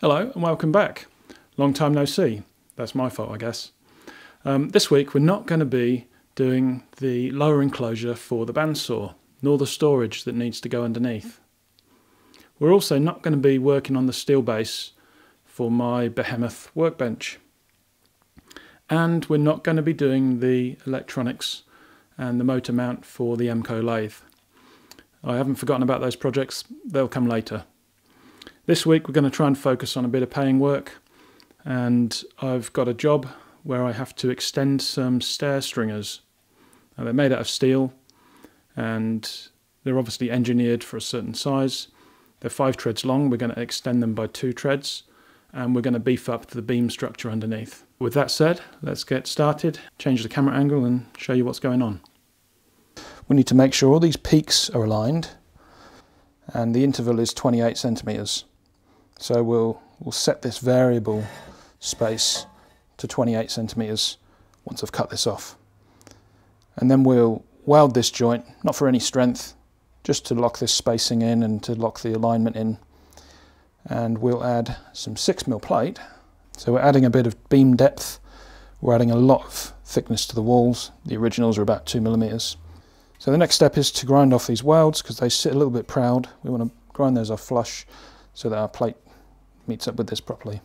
Hello and welcome back. Long time no see. That's my fault, I guess. Um, this week we're not going to be doing the lower enclosure for the bandsaw, nor the storage that needs to go underneath. We're also not going to be working on the steel base for my behemoth workbench. And we're not going to be doing the electronics and the motor mount for the EMCO lathe. I haven't forgotten about those projects, they'll come later. This week we're going to try and focus on a bit of paying work and I've got a job where I have to extend some stair stringers. Now they're made out of steel and they're obviously engineered for a certain size. They're five treads long, we're going to extend them by two treads and we're going to beef up the beam structure underneath. With that said, let's get started, change the camera angle and show you what's going on. We need to make sure all these peaks are aligned and the interval is 28 centimeters. So we'll, we'll set this variable space to 28 centimeters once I've cut this off. And then we'll weld this joint, not for any strength, just to lock this spacing in and to lock the alignment in. And we'll add some 6mm plate. So we're adding a bit of beam depth. We're adding a lot of thickness to the walls. The originals are about 2 millimeters. So the next step is to grind off these welds because they sit a little bit proud. We want to grind those off flush so that our plate meets up with this properly.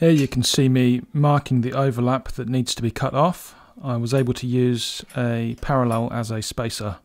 Here you can see me marking the overlap that needs to be cut off. I was able to use a parallel as a spacer.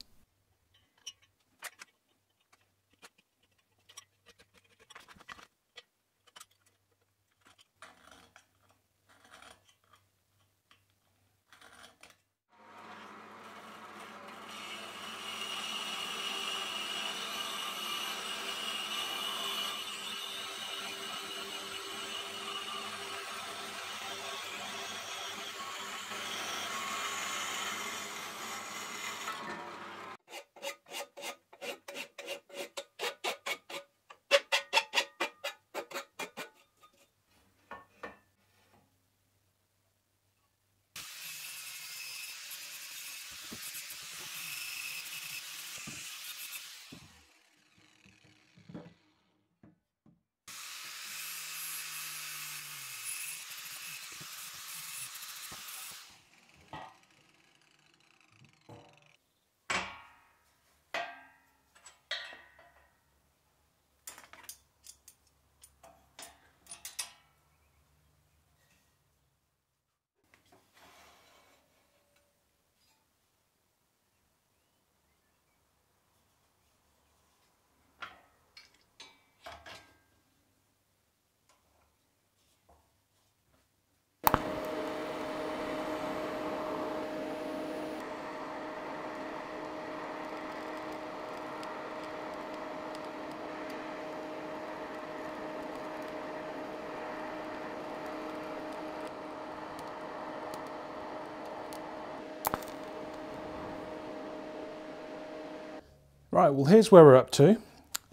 Right, well here's where we're up to.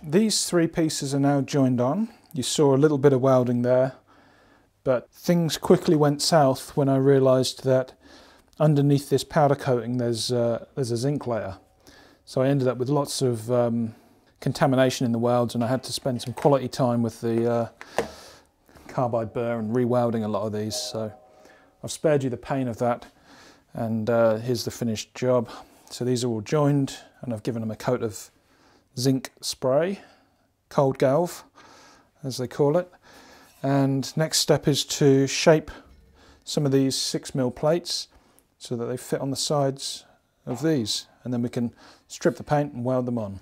These three pieces are now joined on. You saw a little bit of welding there, but things quickly went south when I realised that underneath this powder coating there's, uh, there's a zinc layer. So I ended up with lots of um, contamination in the welds and I had to spend some quality time with the uh, carbide burr and re-welding a lot of these. So I've spared you the pain of that and uh, here's the finished job. So these are all joined and I've given them a coat of zinc spray, cold galv as they call it. And next step is to shape some of these 6mm plates so that they fit on the sides of these and then we can strip the paint and weld them on.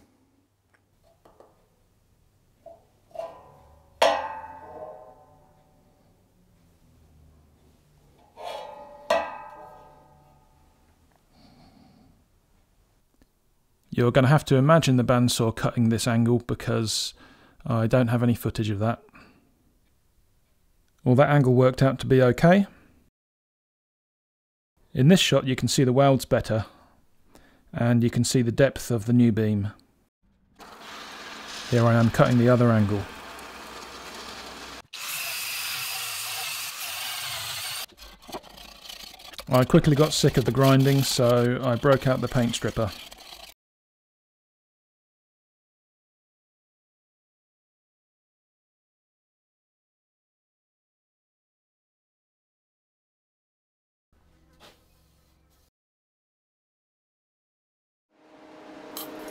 You're going to have to imagine the bandsaw cutting this angle because I don't have any footage of that. Well, that angle worked out to be okay. In this shot you can see the welds better and you can see the depth of the new beam. Here I am cutting the other angle. I quickly got sick of the grinding, so I broke out the paint stripper.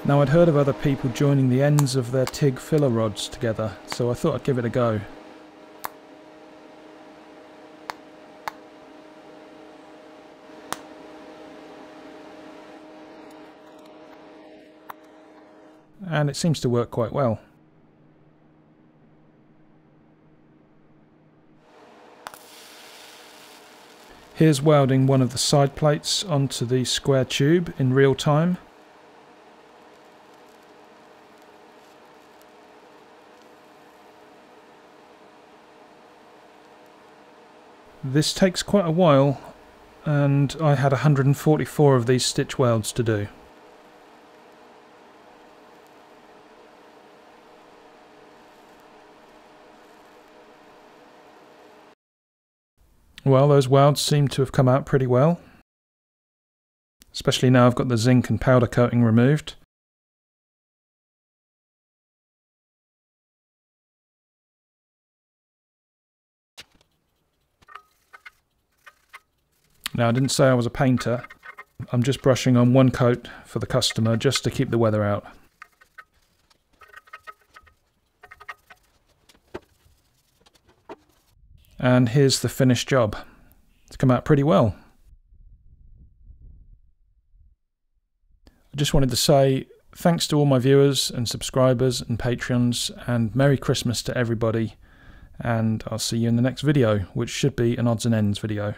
Now I'd heard of other people joining the ends of their TIG filler rods together, so I thought I'd give it a go. and it seems to work quite well. Here's welding one of the side plates onto the square tube in real time. This takes quite a while and I had 144 of these stitch welds to do. Well, those welds seem to have come out pretty well. Especially now I've got the zinc and powder coating removed. Now I didn't say I was a painter. I'm just brushing on one coat for the customer just to keep the weather out. And here's the finished job. It's come out pretty well. I just wanted to say thanks to all my viewers and subscribers and Patreons and Merry Christmas to everybody and I'll see you in the next video which should be an odds and ends video.